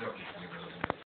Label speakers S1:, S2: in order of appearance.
S1: Gracias.